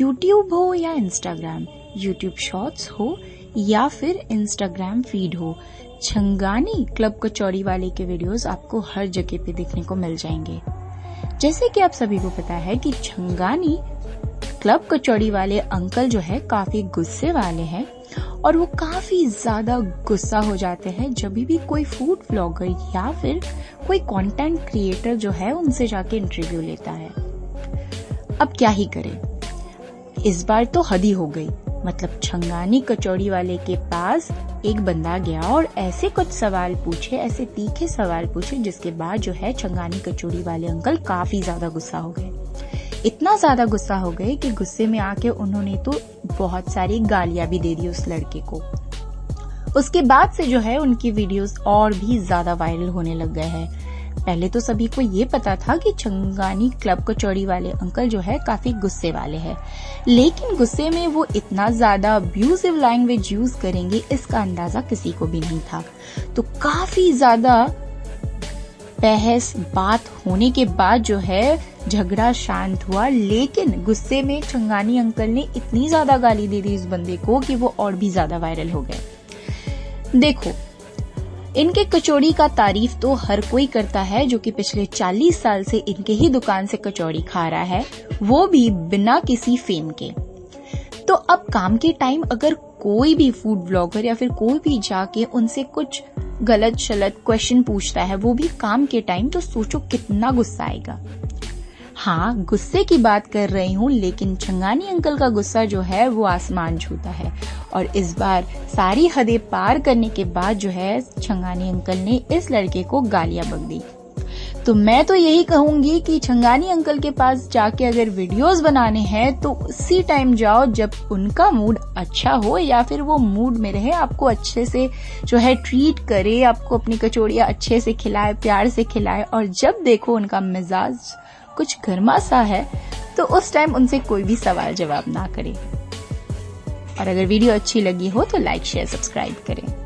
YouTube हो या Instagram YouTube shorts हो या फिर इंस्टाग्राम फ़ीड हो छंगानी क्लब कचौड़ी वाले के वीडियोस आपको हर जगह पे देखने को मिल जाएँगे। जैसे कि आप सभी को पता है कि छंगानी क्लब कचौड़ी वाले अंकल जो है काफ़ी गुस्से वाले हैं और वो काफ़ी ज़्यादा गुस्सा हो जाते हैं जब भी कोई फ़ूड ब्लॉगर या फिर कोई कंटेंट क्रिएटर जो है उनसे जाके इंटरव्यू लेता है। अब क्या ही करें? इस बार तो हदी हो गई। मतलब छंगानी कचौड़ी वाले के पास एक बंदा गया और ऐसे कुछ सवाल पूछे, ऐसे तीखे सवाल पूछे, जिसके बाद जो है छंगानी कचौड़ी वाले अंकल काफ़ी ज़्यादा गुस्सा हो गए। इतना ज़्यादा गुस्सा हो गए कि गुस्से में आके उन्होंने तो बहुत सारी गालियाँ भी दे दी उस लड़के को। उसके बाद से जो है उनकी वीडियोस और भी ज़्यादा वायरल होने लग गए हैं। पहले तो सभी को ये पता था कि चंगानी क्लब कचौड़ी वाले अंकल जो है काफ़ी गुस्से वाले हैं। लेकिन गुस्से में वो इतना ज़्यादा अब्यूजिव लैंग्वेज यूज़ करेंगे, इसका अंदाज़ा किसी को भी नहीं था। तो काफ़ी ज़्यादा बहस बात होने के बाद जो है, झगड़ा शांत हुआ, लेकिन गुस्से में चंगानी अंकल ने इतनी ज़्यादा गाली दे दी इस बंदे को कि वो और भी ज़्यादा वायरल हो गए। देखो इनके कचौड़ी का तारीफ़ तो हर कोई करता है, जो कि पिछले 40 साल से इनके ही दुकान से कचौड़ी खा रहा है, वो भी बिना किसी फेम के। तो अब काम के टाइम अगर कोई भी फ़ूड ब्लॉगर या फिर कोई भी जाके उनसे कुछ गलत शलत क्वेश्चन पूछता है, वो भी काम के टाइम तो सोचो कितना गुस्सा आएगा। हाँ गुस्से की बात कर रही हूँ, लेकिन छंगानी अंकल का गुस्सा जो है, वो आसमान छूता है। और इस बार सारी हदें पार करने के बाद जो है छंगानी अंकल ने इस लड़के को गालियाँ बक दी। तो मैं तो यही कहूँगी कि छंगानी अंकल के पास जाके अगर वीडियोस बनाने हैं तो उसी टाइम जाओ जब उनका मूड अच्छा हो, या फिर वो मूड में रहे, आपको अच्छे से जो है ट्रीट करे, आपको अपनी कचौड़ियाँ अच्छे से खिलाए, प्यार से खिलाए, और जब देखो उनका मिजाज कुछ गर्मा सा है तो उस टाइम उनसे कोई भी सवाल जवाब ना करें। और अगर वीडियो अच्छी लगी हो तो लाइक शेयर सब्सक्राइब करें।